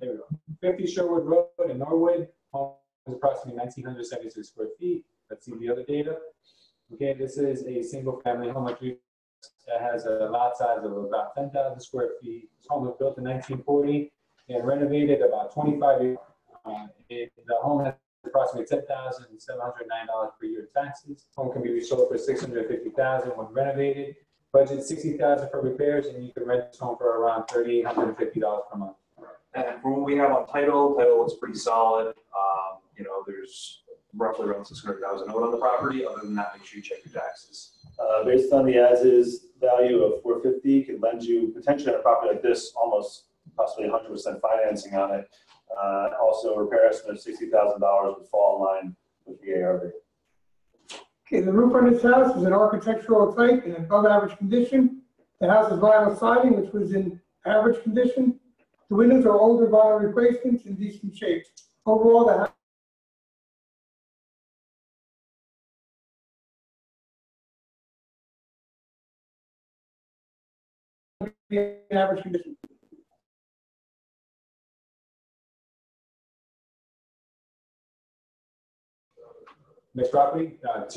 There we go. 50 Sherwood Road in Norwood, home is approximately 1,976 square feet. Let's see the other data. Okay, this is a single-family home, that has a lot size of about 10,000 square feet. This home was built in 1940 and renovated about 25 years. Uh, it- The home has approximately $10,709 per year in taxes. Home can be resold for 650,000 when renovated. Budget 60,000 for repairs, and you can rent this home for around $3,850 per month. And from what we have on title, title looks pretty solid. Um, you know, there's roughly around six hundred thousand owed on the property. Other than that, make sure you check your taxes. Uh, based on the as-is value of four fifty, could lend you potentially on a property like this, almost possibly hundred percent financing on it. Uh, also repair estimate of sixty thousand dollars would fall in line with the ARV. Okay, the roof on this house is an architectural type in above average condition. The house is vinyl siding, which was in average condition. The windows are older vinyl replacements in decent shape. Overall, the average condition. Next property, uh,